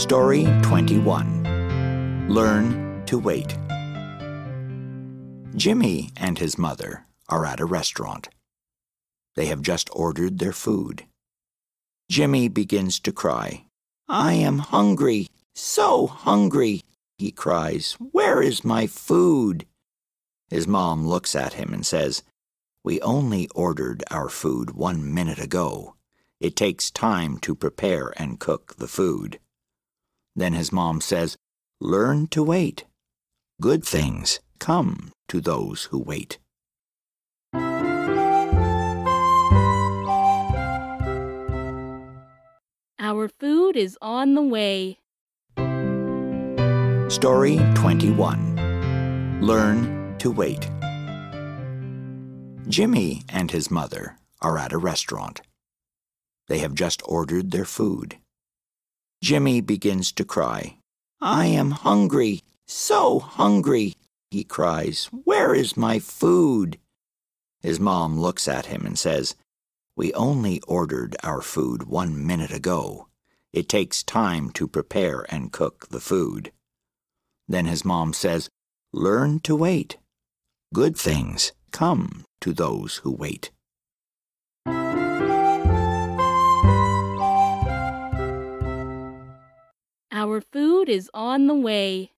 Story 21 Learn to Wait. Jimmy and his mother are at a restaurant. They have just ordered their food. Jimmy begins to cry. I am hungry, so hungry, he cries. Where is my food? His mom looks at him and says, We only ordered our food one minute ago. It takes time to prepare and cook the food. Then his mom says, Learn to wait. Good things come to those who wait. Our food is on the way. Story 21 Learn to Wait. Jimmy and his mother are at a restaurant. They have just ordered their food. Jimmy begins to cry. I am hungry, so hungry, he cries. Where is my food? His mom looks at him and says, We only ordered our food one minute ago. It takes time to prepare and cook the food. Then his mom says, Learn to wait. Good things come to those who wait. Our food is on the way.